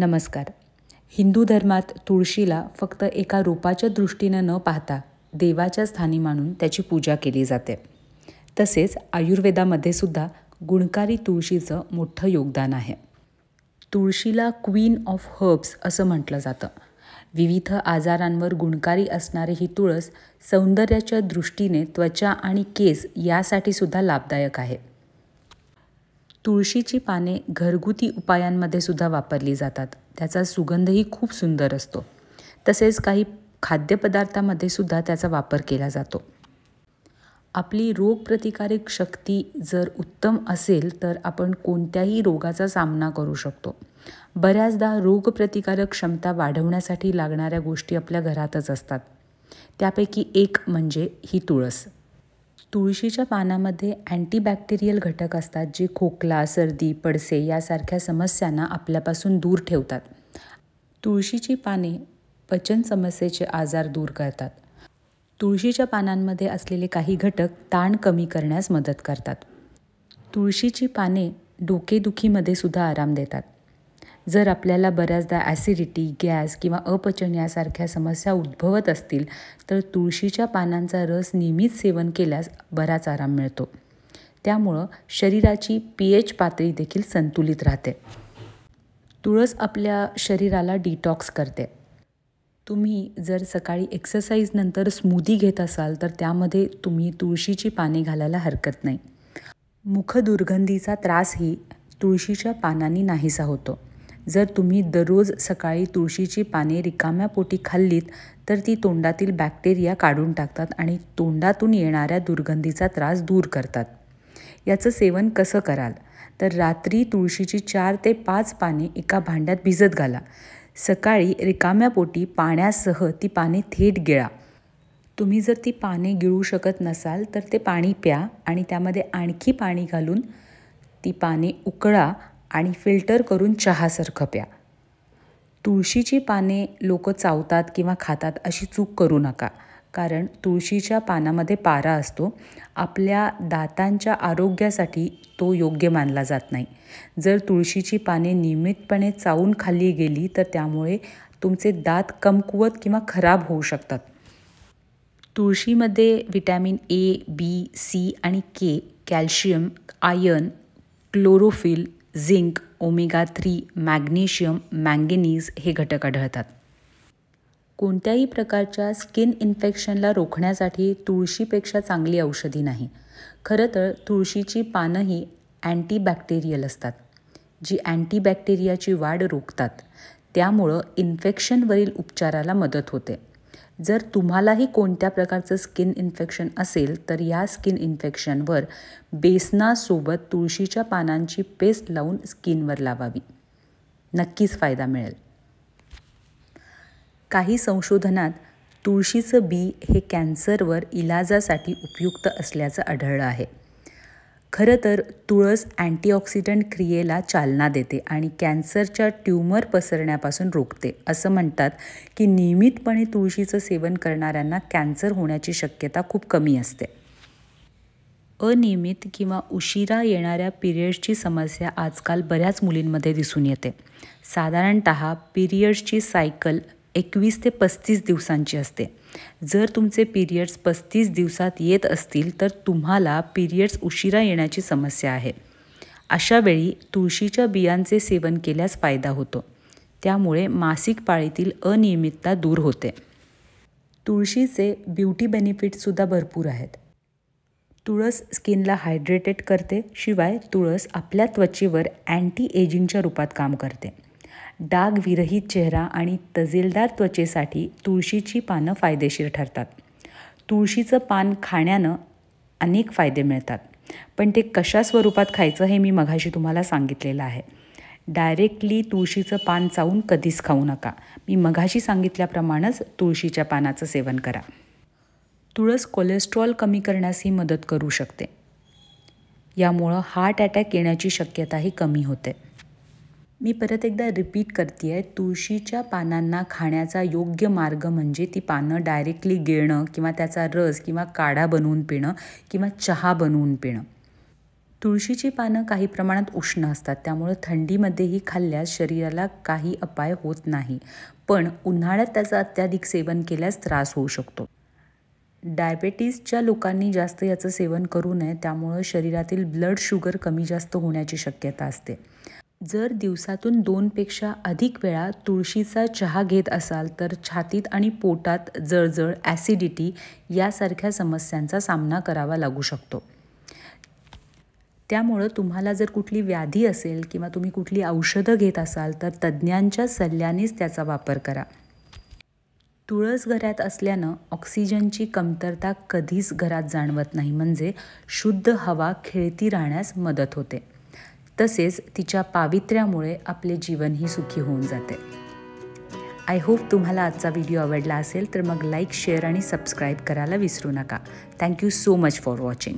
नमस्कार. हिंदू धर्मात तुळशीला फक्त एका रोपाच्या दृष्टीनं न पाहता देवाच्या स्थानी मानून त्याची पूजा केली जाते. तसेच आयुर्वेदामध्ये सुद्धा गुणकारी तुळशीचं मोठं योगदान आहे. तुळशीला क्वीन ऑफ हर्ब्स असं म्हटलं जातं. विविध आजारांवर गुणकारी असणारी ही तुळस सौंदर्याच्या दृष्टीने त्वचा आणि केस यासाठी सुद्धा लाभदायक आहे. तुळशीची पाने घरगुती उपायांमध्ये सुद्धा वापरली जातात. त्याचा सुगंधही खूप सुंदर असतो. तसेच काही खाद्यपदार्थामध्ये सुद्धा त्याचा वापर केला जातो. आपली रोगप्रतिकारक शक्ती जर उत्तम असेल तर आपण कोणत्याही रोगाचा सामना करू शकतो. बऱ्याचदा रोगप्रतिकारक क्षमता वाढवण्यासाठी लागणाऱ्या गोष्टी आपल्या घरातच असतात. त्यापैकी एक म्हणजे ही तुळस. तुळशीच्या पानामध्ये अँटीबॅक्टेरियल घटक असतात जे खोकला सर्दी पडसे यासारख्या समस्यांना आपल्यापासून दूर ठेवतात. तुळशीची पाने पचन समस्येचे आजार दूर करतात. तुळशीच्या पानांमध्ये असलेले काही घटक ताण कमी करण्यास मदत करतात. तुळशीची पाने डोकेदुखीमध्ये सुद्धा आराम देतात. जर आपल्याला बऱ्याचदा ॲसिडिटी गॅस किंवा अपचन यासारख्या समस्या उद्भवत असतील तर तुळशीच्या पानांचा रस नियमित सेवन केल्यास बराच आराम मिळतो. त्यामुळं शरीराची पी एच पातळी देखील संतुलित राहते. तुळस आपल्या शरीराला डिटॉक्स करते. तुम्ही जर सकाळी एक्सरसाइजनंतर स्मूदी घेत असाल तर त्यामध्ये तुम्ही तुळशीची पाने घालायला हरकत नाही. मुखदुर्गंधीचा त्रासही तुळशीच्या पानांनी नाहीसा होतो. जर तुम्ही दररोज सकाळी तुळशीची पाने रिकाम्या पोटी खाल्लीत तर ती तोंडातील बॅक्टेरिया काढून टाकतात आणि तोंडातून येणाऱ्या दुर्गंधीचा त्रास दूर करतात. याचं सेवन कसं कराल? तर रात्री तुळशीची चार ते पाच पाने एका भांड्यात भिजत घाला. सकाळी रिकाम्या पोटी पाण्यासह ती पाने थेट गिळा. तुम्ही जर ती पाने गिळू शकत नसाल तर ते पाणी प्या आणि त्यामध्ये आणखी पाणी घालून ती पाने उकळा आणि फिल्टर करून चहासारखं प्या तुळशीची पाने लोक चावतात किंवा खातात अशी चूक करू नका कारण तुळशीच्या पानामध्ये पारा असतो. आपल्या दातांच्या आरोग्यासाठी तो योग्य मानला जात नाही. जर तुळशीची पाने नियमितपणे चावून खाल्ली गेली तर त्यामुळे तुमचे दात कमकुवत किंवा खराब होऊ शकतात. तुळशीमध्ये विटॅमिन ए बी सी आणि K calcium iron chlorophyll zinc omega three magnesium manganese हे घटक आढळतात. कोणत्याही प्रकारच्या स्किन इन्फेक्शनला रोखण्यासाठी तुळशीपेक्षा चांगली औषधी नाही. खरं तर तुळशीची पानंही अँटीबॅक्टेरियल असतात जी अँटीबॅक्टेरियाची वाढ रोखतात. त्यामुळं इन्फेक्शनवरील उपचाराला मदत होते. जर तुम्हालाही कोणत्या प्रकारचं स्किन इन्फेक्शन असेल तर या स्किन इन्फेक्शनवर बेसनासोबत तुळशीच्या पानांची पेस्ट लावून स्किनवर लावावी. नक्कीच फायदा मिळेल. काही संशोधनात तुळशीचं बी हे कॅन्सरवर इलाजासाठी उपयुक्त असल्याचं आढळलं आहे. खरं तर तुळस अँटीऑक्सिडंट क्रियेला चालना देते आणि कॅन्सरच्या ट्यूमर पसरण्यापासून रोखते. असं म्हणतात की नियमितपणे तुळशीचं सेवन करणाऱ्यांना कॅन्सर होण्याची शक्यता खूप कमी असते. अनियमित किंवा उशिरा येणाऱ्या पिरियड्सची समस्या आजकाल बऱ्याच मुलींमध्ये दिसून येते. साधारणत पिरियड्सची सायकल एकवीस ते पस्तीस दिवसांची असते. जर तुमचे पिरियड्स पस्तीस दिवसात येत असतील तर तुम्हाला पिरियड्स उशिरा येण्याची समस्या आहे. अशावेळी तुळशीच्या बियांचे सेवन केल्यास फायदा होतो. त्यामुळे मासिक पाळीतील अनियमितता दूर होते. तुळशीचे ब्युटी बेनिफिट्ससुद्धा भरपूर आहेत. तुळस स्किनला हायड्रेटेड करते शिवाय तुळस आपल्या त्वचेवर अँटी एजिंगच्या रूपात काम करते. डागविरहित चेहरा आणि तजेलदार त्वचेसाठी तुळशीची पानं फायदेशीर ठरतात. तुळशीचं पान खाण्यानं अनेक फायदे मिळतात. पण ते कशा स्वरूपात खायचं हे मी मघाशी तुम्हाला सांगितलेलं आहे. डायरेक्टली तुळशीचं पान चावून कधीच खाऊ नका. मी मघाशी सांगितल्याप्रमाणेच तुळशीच्या पानाचं सेवन करा. तुळस कोलेस्ट्रॉल कमी करण्यासही मदत करू शकते. यामुळं हार्ट अटॅक येण्याची शक्यताही कमी होते. मी परत एकदा रिपीट करते आहे तुळशीच्या पानांना खाण्याचा योग्य मार्ग म्हणजे ती पानं डायरेक्टली गिळणं किंवा त्याचा रस किंवा काढा बनवून पिणं किंवा चहा बनवून पिणं. तुळशीची पानं काही प्रमाणात उष्ण असतात. त्यामुळं थंडीमध्येही खाल्ल्यास शरीराला काही अपाय होत नाही. पण उन्हाळ्यात त्याचं अत्याधिक सेवन केल्यास त्रास होऊ शकतो. डायबेटीसच्या लोकांनी जास्त याचं सेवन करू नये. त्यामुळं शरीरातील ब्लड शुगर कमी जास्त होण्याची शक्यता असते. जर दिवसातून दोनपेक्षा अधिक वेळा तुळशीचा चहा घेत असाल तर छातीत आणि पोटात जळजळ ॲसिडिटी यासारख्या समस्यांचा सामना करावा लागू शकतो. त्यामुळं तुम्हाला जर कुठली व्याधी असेल किंवा तुम्ही कुठली औषधं घेत असाल तर तज्ज्ञांच्या सल्ल्यानेच त्याचा वापर करा. तुळस घरात असल्यानं ऑक्सिजनची कमतरता कधीच घरात जाणवत नाही म्हणजे शुद्ध हवा खेळती राहण्यास मदत होते. तसेच तिच्या पावित्र्यामुळे आपले जीवनही सुखी होऊन जाते. आय होप तुम्हाला आजचा व्हिडिओ आवडला असेल तर मग लाईक शेअर आणि सबस्क्राईब करायला विसरू नका. Thank you so much for watching